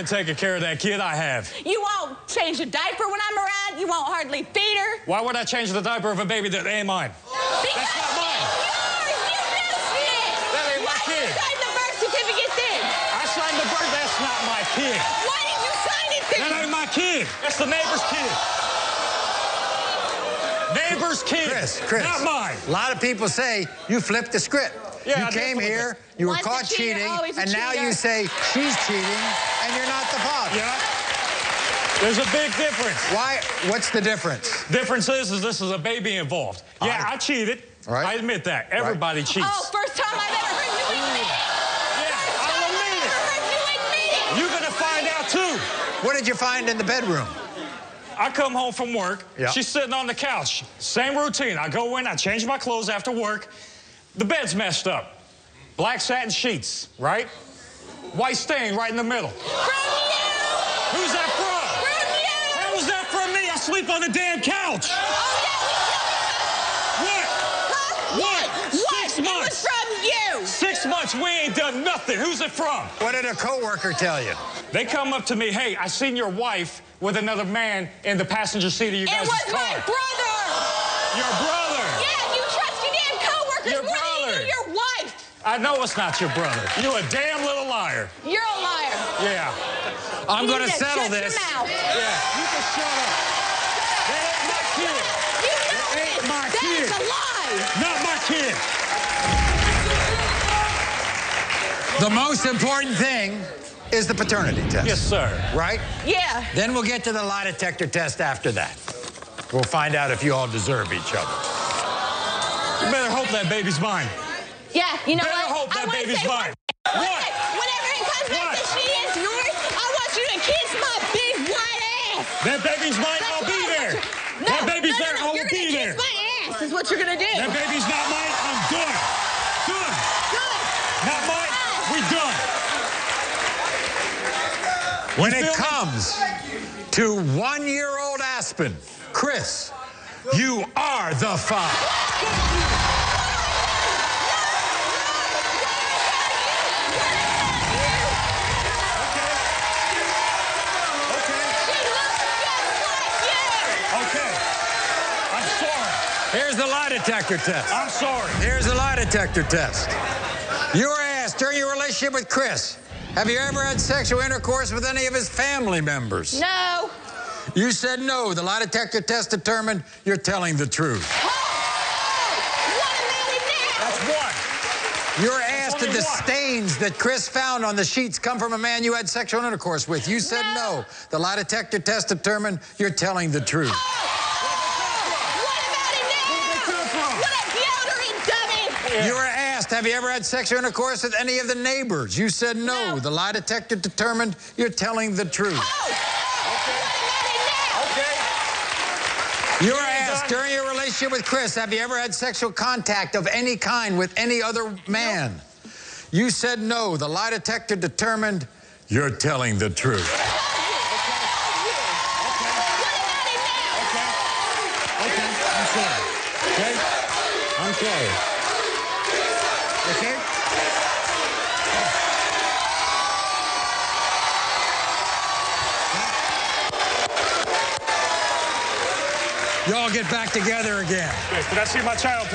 been taking care of that kid. I have. You won't change the diaper when I'm around. You won't hardly feed her. Why would I change the diaper of a baby that ain't mine? Because That's not mine. Yours, you just did. That ain't my Why kid. you sign the birth certificate then? I signed the birth. That's not my kid. Why did you sign it then? That ain't my kid. That's the neighbor's kid. Neighbor's kid. Chris, Chris. Not mine. A lot of people say you flipped the script. Yeah, you I came here, you were Once caught cheater, cheating, always a and now you say she's cheating, and you're not the father. Yeah. There's a big difference. Why? What's the difference? Difference is, is this is a baby involved. Yeah, I- I cheated. All right. I admit that. Everybody cheats. Oh, first time I've ever heard you admit it. yeah, First I'll time admit I've ever it. heard you admit it. You're gonna find out too. What did you find in the bedroom? I come home from work. Yeah. She's sitting on the couch. Same routine. I go in, I change my clothes after work. The bed's messed up. Black satin sheets, right? White stain right in the middle. From you. Who's that from? From you. How was that from me? I sleep on the damn couch. Oh, nothing. Who's it from? What did a coworker tell you? They come up to me, hey, I seen your wife with another man in the passenger seat of your It guys' was car. my brother. Your brother. Yeah, you trust your damn coworkers Your more than brother. you do your wife. I know it's not your brother. You a damn little liar. You're a liar. Yeah. I'm You going need to settle shut this. Your mouth. Yeah. You can shut up. That ain't my kid. You know That ain't it. my That kid. is a lie. Not my kid. The most important thing is the paternity test. Yes, sir. Right? Yeah. Then we'll get to the lie detector test after that. We'll find out if you all deserve each other. You better hope that baby's mine. Yeah, you know Better what? hope I that wanna baby's mine. one- What? Whenever it comes back that she is yours, I want you to kiss my big white ass. That baby's mine. That's I'll be right. there. No, that baby's no, no, there. no. I will You're be gonna there. kiss my ass is what you're gonna do. That baby's not mine. I'm done. Done. Good. Not mine. When it comes to one year old Aspen, Chris, you are the father. Okay. She looks just like you. Okay. I'm sorry. Here's the lie detector test. I'm sorry. Here's the lie detector test. You were asked during your relationship with Chris, have you ever had sexual intercourse with any of his family members? No. You said no. The lie detector test determined you're telling the truth. Oh, what about? That's one. You're asked did the stains that Chris found on the sheets come from a man you had sexual intercourse with. You said No. no. The lie detector test determined you're telling the truth. What about it now? What a deodorant dummy. You were asked, have you ever had sexual intercourse with any of the neighbors? You said no. No. The lie detector determined you're telling the truth. Oh, what about it now? Okay. You were asked during your relationship with Chris, have you ever had sexual contact of any kind with any other man? You said no. The lie detector determined you're telling the truth. What about it now? Okay. I'm sorry. Okay. I'm sorry. Okay. Y'all get back together again. Did I see my child?